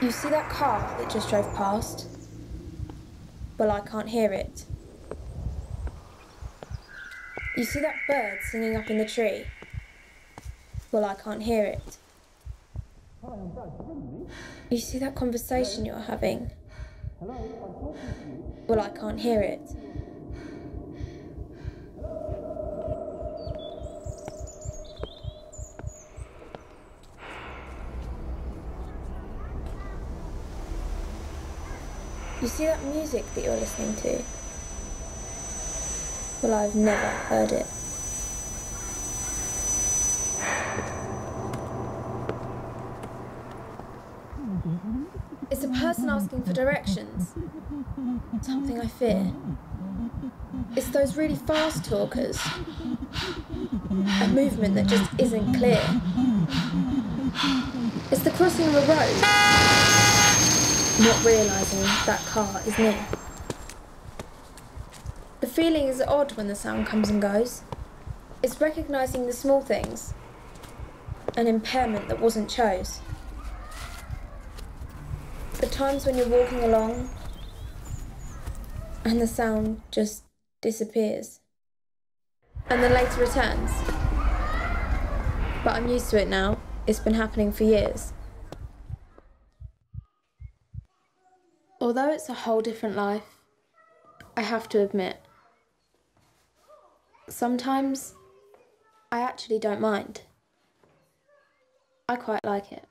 You see that car that just drove past? Well, I can't hear it. You see that bird singing up in the tree? Well, I can't hear it. You see that conversation you're having? Well, I can't hear it. You see that music that you're listening to? Well, I've never heard it. It's a person asking for directions. Something I fear. It's those really fast talkers. A movement that just isn't clear. It's the crossing of a road. Not realising that car is near. The feeling is odd when the sound comes and goes. It's recognising the small things. An impairment that wasn't chose. The times when you're walking along and the sound just disappears. And then later returns. But I'm used to it now. It's been happening for years. Although it's a whole different life, I have to admit, sometimes I actually don't mind. I quite like it.